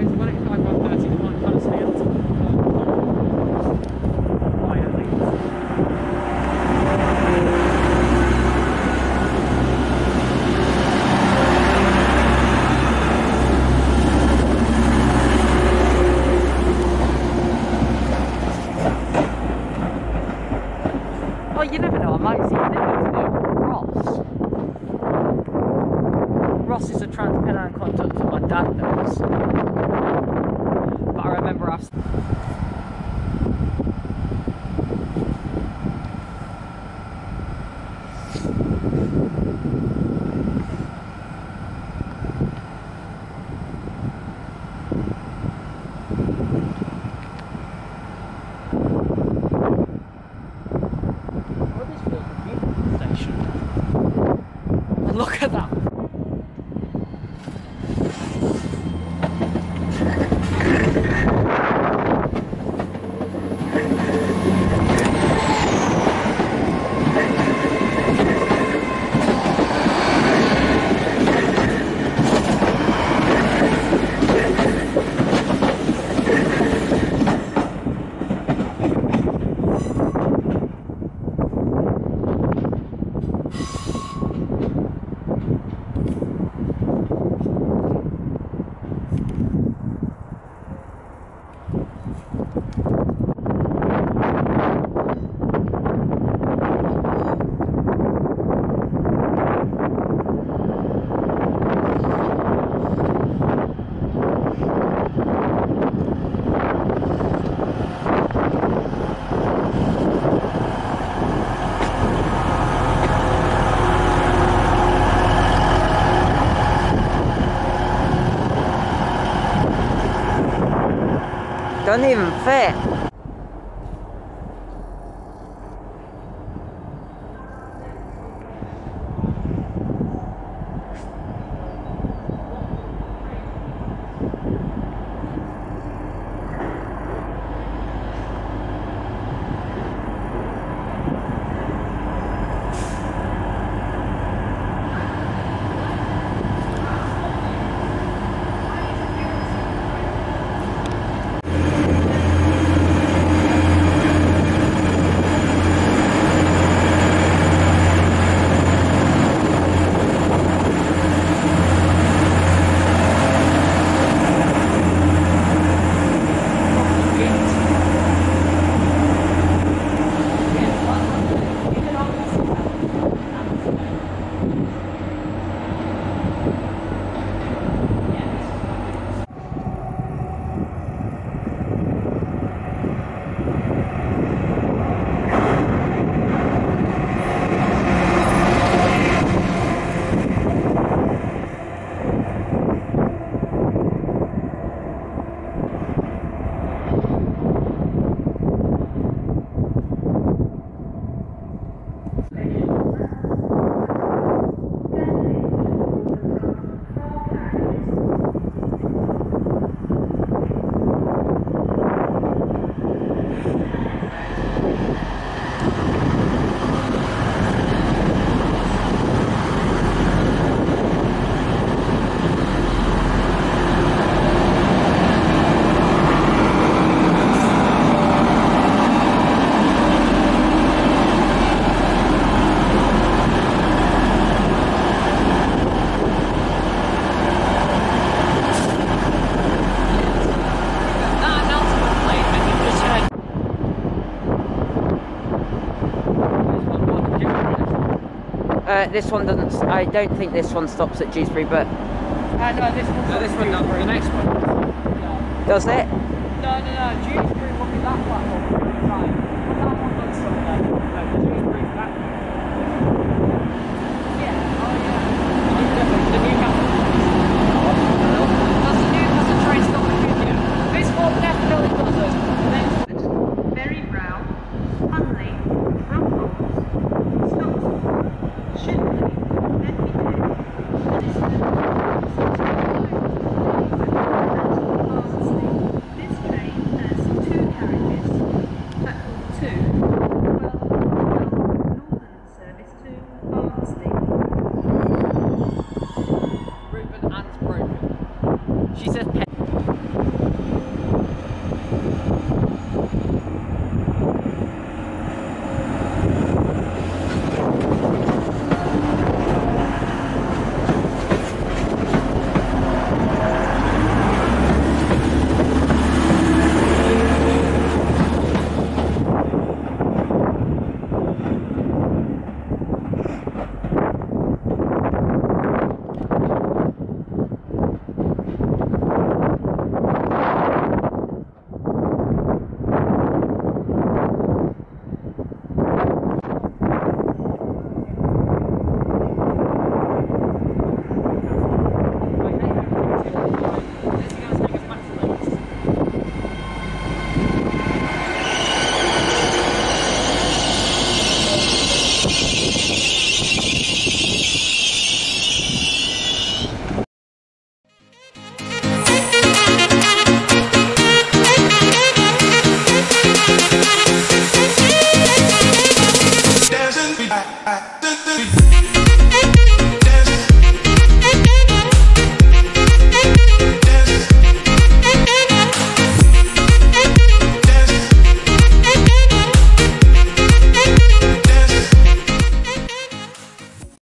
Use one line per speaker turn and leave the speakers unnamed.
guys. What Ross is a Trans Pennine conductor. My dad knows. But I remember I've. Look at that. Don't even fit. That Uh, this one doesn't. I don't think this one stops at Dewsbury, but
Uh, no, this one's
no, this one does. The next one.
No,
Does it?
no, no, no. Dewsbury will be that platform.